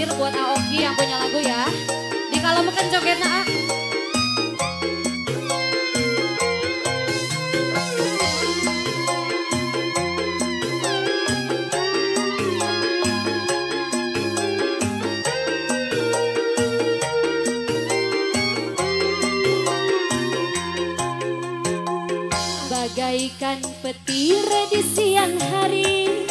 hadir buat Aoki yang punya lagu ya. Di kalau makan joget naa. bagaikan petir di siang hari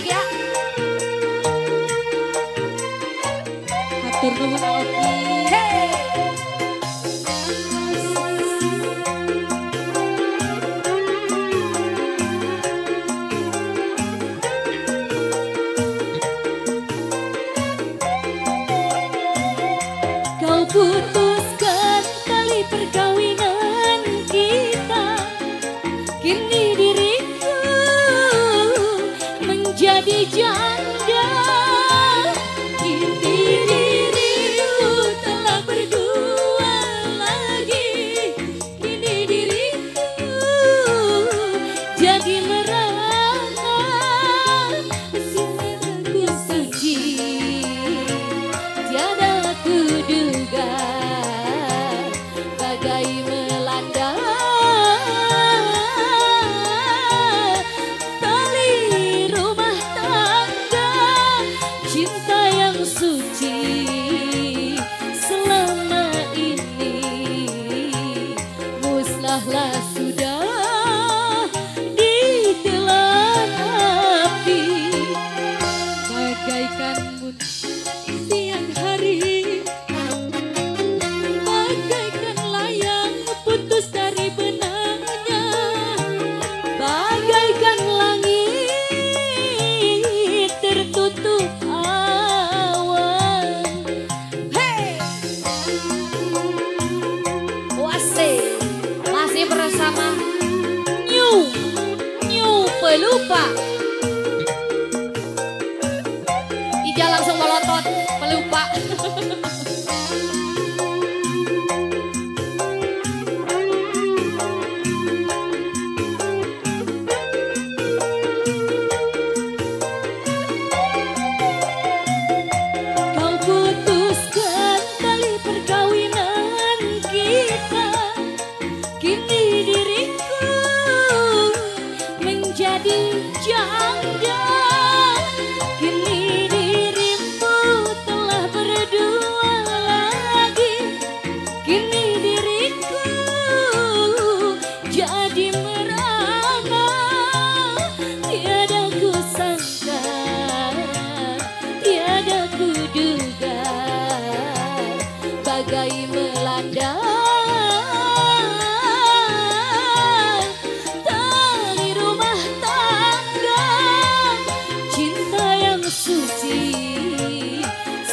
Ya. Kau putuskan tali perkawinan 的眷恋 lupa.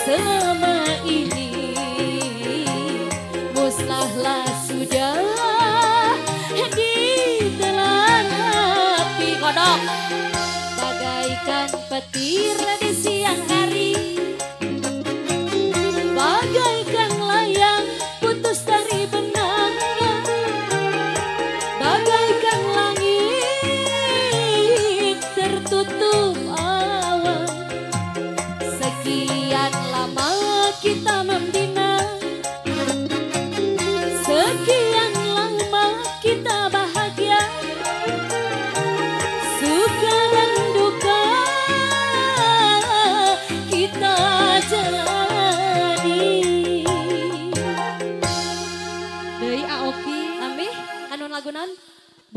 selama ini. Musnahlah sudah. Ditelan api kodok Bagaikan petir di siang hari.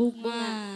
不管。